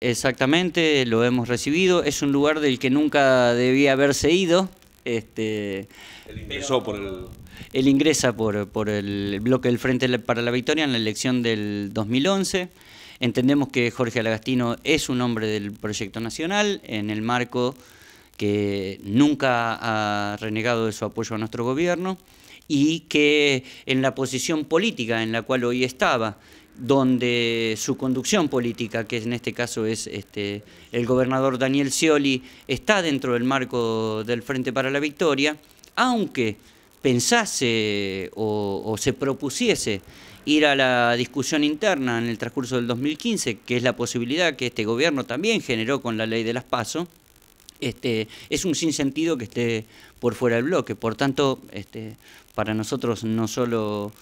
Exactamente, lo hemos recibido. Es un lugar del que nunca debía haberse ido. Este, Él ingresó por el... Él ingresa por, por el bloque del Frente para la Victoria en la elección del 2011. Entendemos que Jorge Alagastino es un hombre del proyecto nacional en el marco que nunca ha renegado de su apoyo a nuestro gobierno y que en la posición política en la cual hoy estaba, donde su conducción política, que en este caso es este, el gobernador Daniel Scioli, está dentro del marco del Frente para la Victoria, aunque pensase o, se propusiese ir a la discusión interna en el transcurso del 2015, que es la posibilidad que este gobierno también generó con la ley de las PASO, este, es un sinsentido que esté por fuera del bloque. Por tanto, este, para nosotros no solo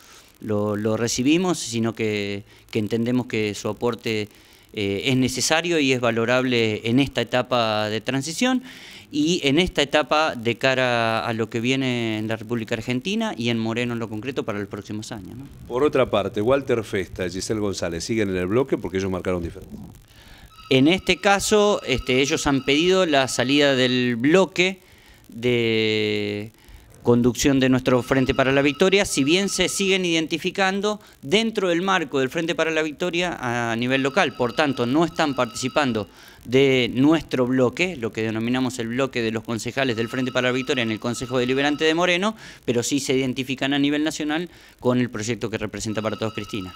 lo, recibimos, sino que, entendemos que su aporte eh, es necesario y es valorable en esta etapa de transición y en esta etapa de cara a lo que viene en la República Argentina y en Moreno en lo concreto para los próximos años. Por otra parte, Walter Festa y Giselle González siguen en el bloque porque ellos marcaron diferencia. En este caso, este, ellos han pedido la salida del bloque de conducción de nuestro Frente para la Victoria, si bien se siguen identificando dentro del marco del Frente para la Victoria a nivel local, por tanto no están participando de nuestro bloque, lo que denominamos el bloque de los concejales del Frente para la Victoria en el Consejo Deliberante de Moreno, pero sí se identifican a nivel nacional con el proyecto que representa para todos Cristina.